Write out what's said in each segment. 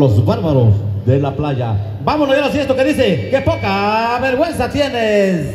Los bárbaros de la playa. Vámonos ya así esto que dice, qué poca vergüenza tienes.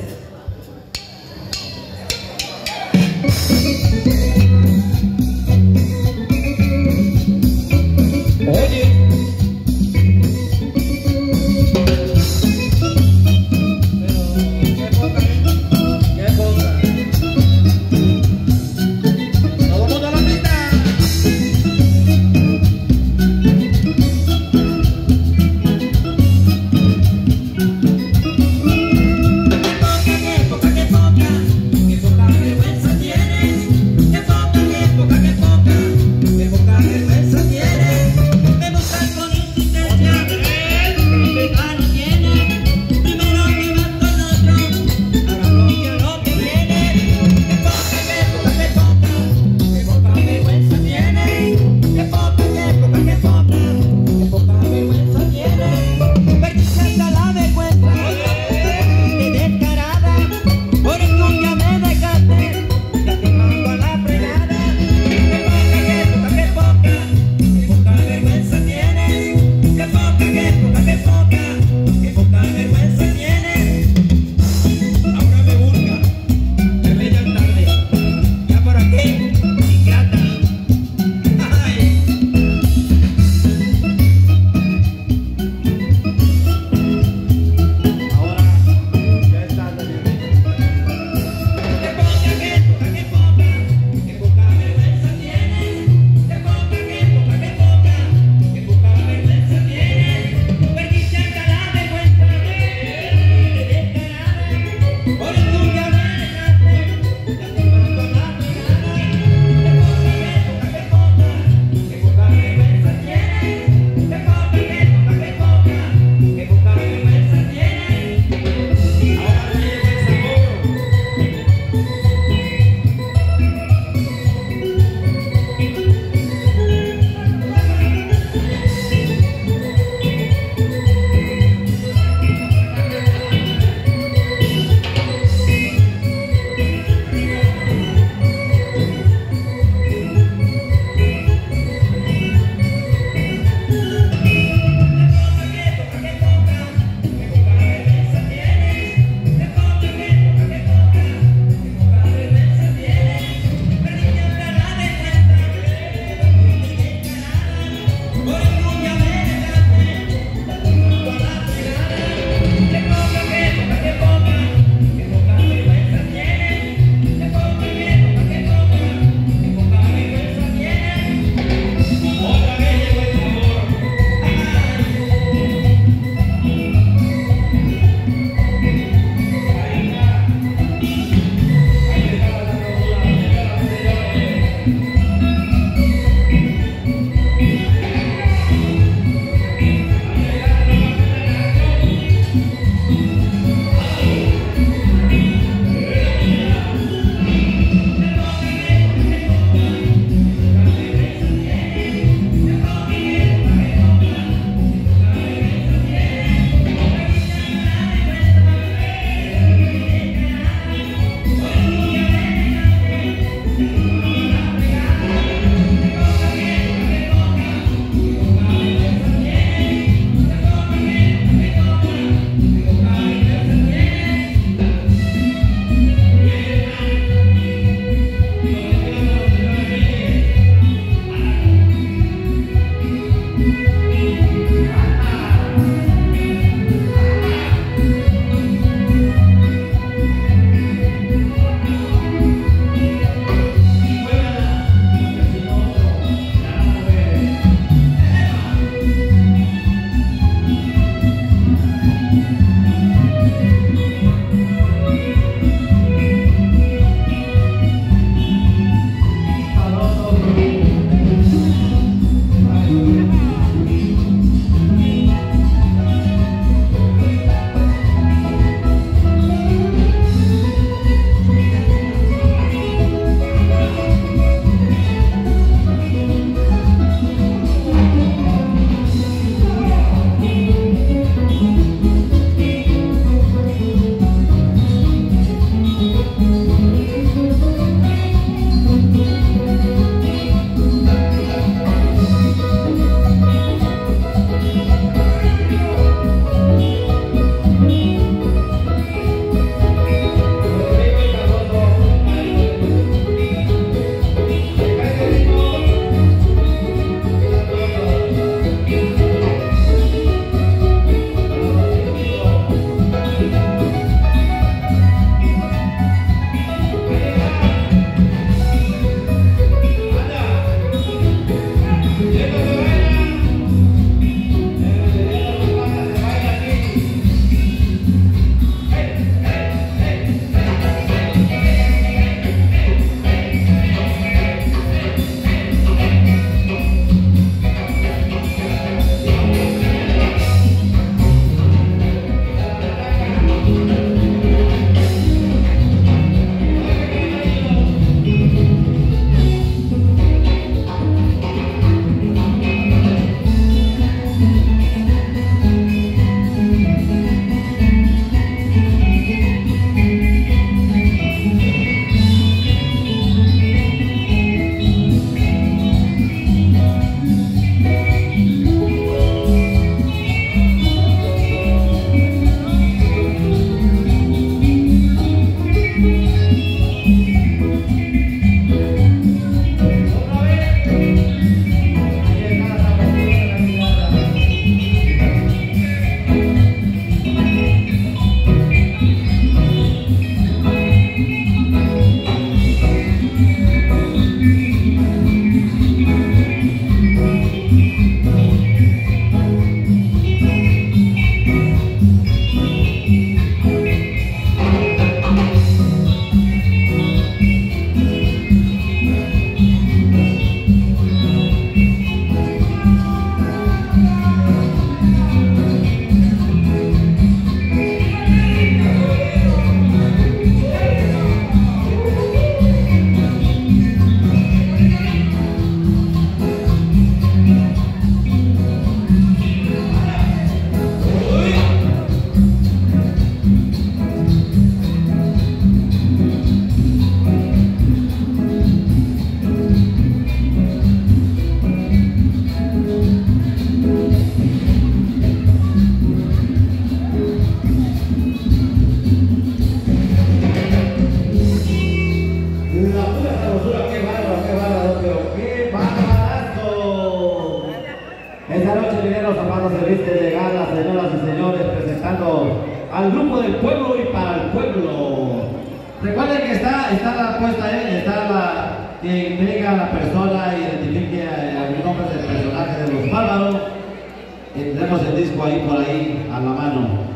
Al grupo del pueblo y para el pueblo. Recuerden que está, está la puesta ahí, está la que venga a la persona, identifique eh, el nombre del personaje de los bárbaros. Y tenemos el disco ahí por ahí a la mano.